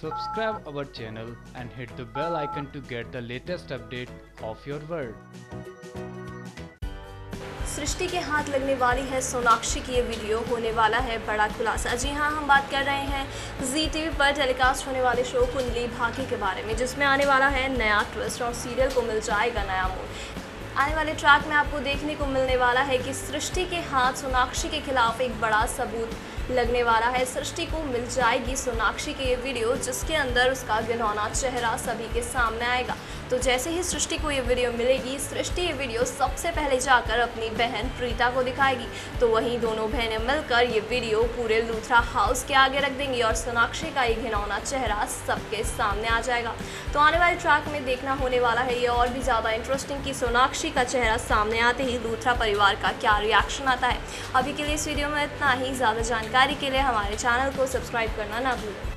Subscribe our channel and hit the bell icon to get the latest update of your world. सृष्टि के हाथ लगने वाली है सोनाक्षी की ये वीडियो होने वाला है बड़ा खुलासा जी हाँ हम बात कर रहे हैं जी टीवी पर टेलीकास्ट होने वाले शो कुंडली भाग्य के बारे में, जिसमें आने वाला है नया ट्विस्ट और सीरियल को मिल जाएगा नया मूड आने वाले ट्रैक में आपको देखने को मिलने वाला है कि सृष्टि के हाथ सोनाक्षी के खिलाफ एक बड़ा सबूत लगने वाला है। सृष्टि को मिल जाएगी सोनाक्षी की ये वीडियो, जिसके अंदर उसका गिनौना चेहरा सभी के सामने आएगा। तो जैसे ही सृष्टि को ये वीडियो मिलेगी, सृष्टि ये वीडियो सबसे पहले जाकर अपनी बहन प्रीता को दिखाएगी। तो वहीं दोनों बहनें मिलकर ये वीडियो पूरे लूथरा हाउस के आगे रख देंगी और सोनाक्षी का ये घिनौना चेहरा सबके सामने आ जाएगा। तो आने वाले ट्रैक में देखना होने वाला है, ये और भी ज़्यादा इंटरेस्टिंग कि सोनाक्षी का चेहरा सामने आते ही लूथरा परिवार का क्या रिएक्शन आता है। अभी के लिए इस वीडियो में इतना ही। ज़्यादा जानकारी के लिए हमारे चैनल को सब्सक्राइब करना ना भूलें।